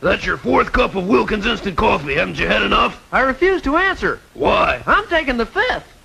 That's your fourth cup of Wilkins instant coffee. Haven't you had enough? I refuse to answer. Why? I'm taking the fifth.